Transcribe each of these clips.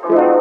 Thank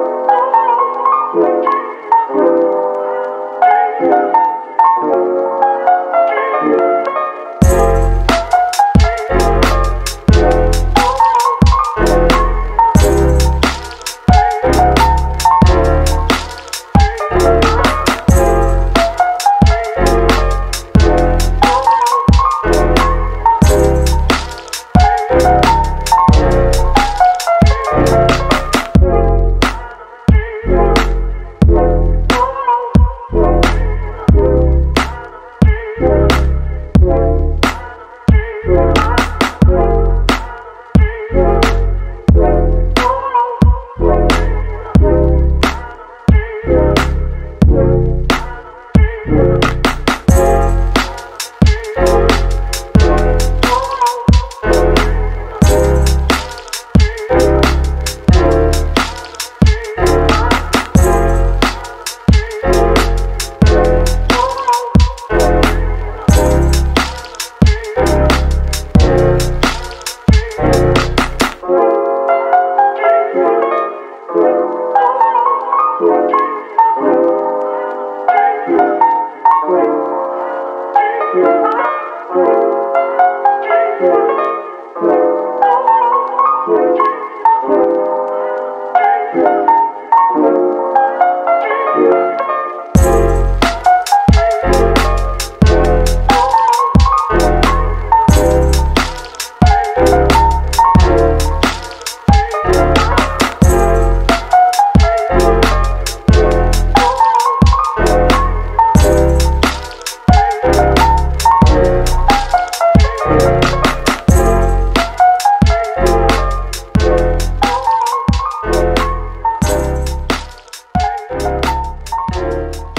Bye.